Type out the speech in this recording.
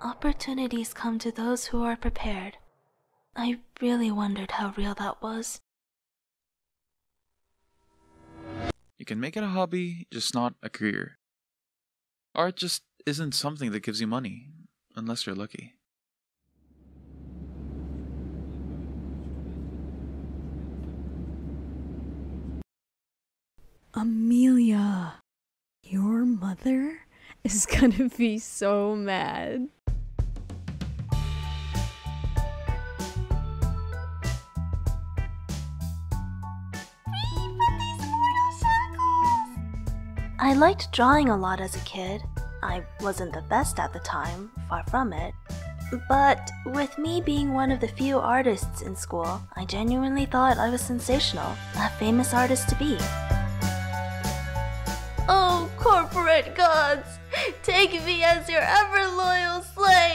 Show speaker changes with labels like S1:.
S1: Opportunities come to those who are prepared. I really wondered how real that was.
S2: You can make it a hobby, just not a career. Art just isn't something that gives you money, unless you're lucky.
S3: Amelia, your mother is gonna be so mad.
S1: I liked drawing a lot as a kid. I wasn't the best at the time, far from it. But with me being one of the few artists in school, I genuinely thought I was sensational, a famous artist to be. Oh, corporate gods, take me as your ever loyal slave!